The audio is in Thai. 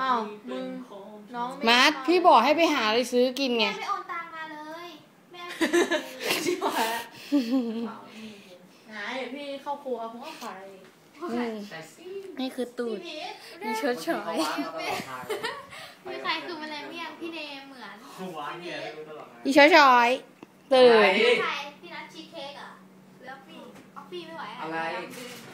อ้าวมึงน้องมาร์ทพี่บอกให้ไปหาอะไรซื้อกินไง แม่ไม่โอนตังมาเลย แม่ชิบหายแล้วไหนเดี๋ยวพี่เข้าครัวผมก็ขายอืมใช่นี่คือตูดพีทมีเชิดฉอยพี่ใครคือแมลงเมี่ยงพี่เนมเหมือนวานเนี่ยรู้ตลอดอีช้อยช้อยตื่น พี่ใครพี่นัทชีสเค้กเหรอแล้วพี่ออฟฟี่ไม่ไหวอะไรเ